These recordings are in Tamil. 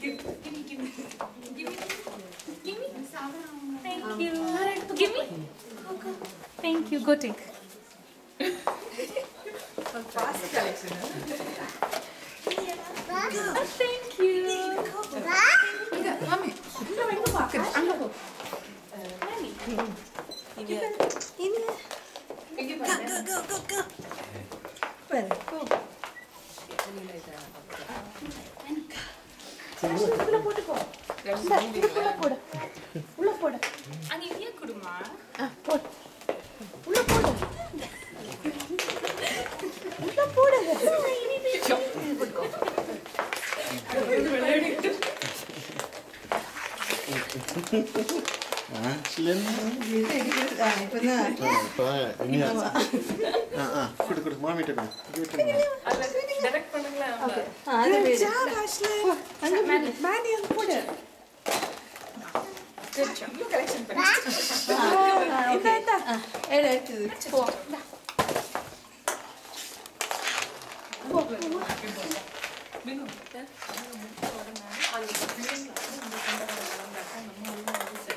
Give, give me, give me, give me, give me. Thank you. Give me. Okay. Thank you. Go take. Fast collection. Oh, thank you. Mami, no, I'm not walking. I'm not walking. Mami. Give it. Give it. Go, go, go, go. Well, go. இதுக்குள்ள போட்டுக்கோ இதுக்குள்ள போடு உள்ள போடு அது இதே குடுமா போடு Okay. is अंदर बैठ जा भाषण अंदर बैठ मैंने अंकुर Good job. You collection first. ah, oh, nou, ah, okay. Ah, evet. Bu. Bu. Benim.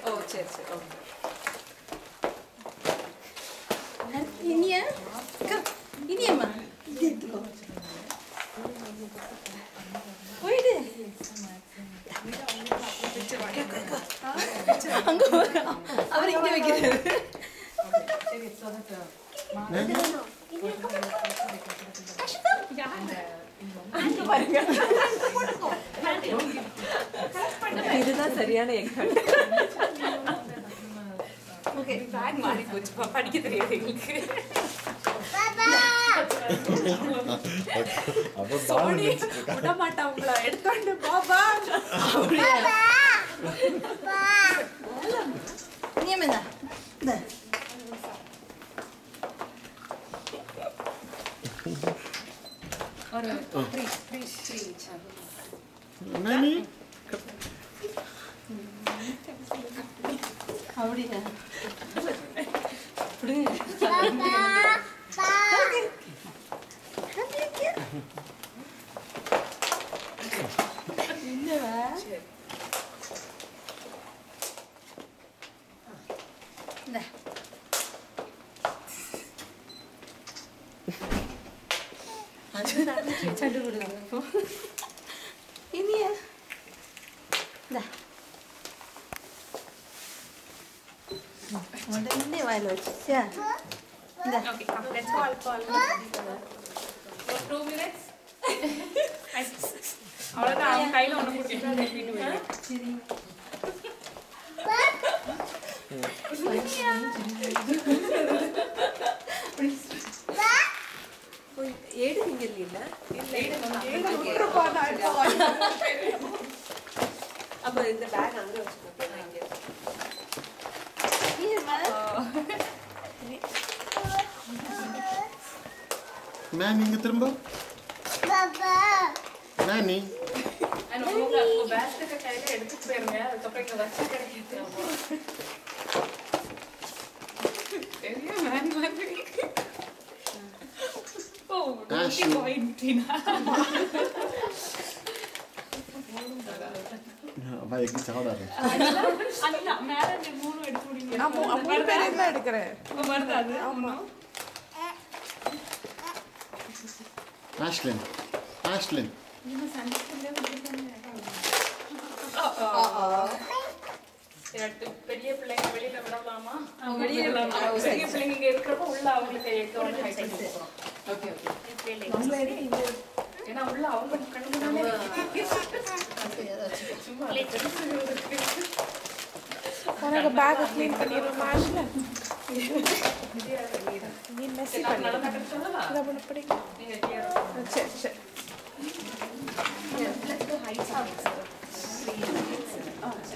Oh, çet, çet. Oh. İniye. Kom. İniye mi? 왜 이래? 한거 뭐야? 아무리 이렇게 기대. 네? இதுதான் சரியான எக்ஸாம் ஓகே பேக் மாறி போச்சு படிக்க தெரியாது எங்களுக்கு சொல்லி விட மாட்டேன் உங்களை எடுத்துட்டு பாபா நியமனா ஒரு த்ரீ த்ரீ த்ரீ நானி அப்படியா அப்படிங்க ഇനിയാ ഉടനെ വായിലോ ചിച്ചാ Okay, come, let's call, call. For two minutes. அவ்வளோதான் அவங்க கையில் ஒன்று கொடுத்துட்டு ಏಡು ಹಿಂಗಿರ್ಲಿಲ್ಲ அப்போ இந்த பேக் அங்கே வச்சுக்கோங்க இங்கே நானி இங்க திரும்ப நானி பேஸ்க்கு கையில எடுத்துட்டு போயிருங்க அதுக்கப்புறம் இங்க வச்சு கிடையாது Ashley. அப்பா எக்கி சாவடாது அண்ணா மேரேஜ் மூணு எடுத்துறீங்க ஆமா மூணு பேர் என்ன எடுக்கறேன் வருது அது ஆமா ஆஷ்லின் ஆஷ்லின் நீங்க சந்திக்கல பெரிய பிள்ளைங்க வெளியில விடலாமா வெளியில பெரிய பிள்ளைங்க இங்க இருக்கிறப்ப உள்ள அவங்களுக்கு எக்கோ ஹைட் கொடுக்குறோம் Okay, okay. It's really nice. I'm not sure. I'm not sure. I'm not sure. I'm not sure. I'm not sure. I'm not sure. I'm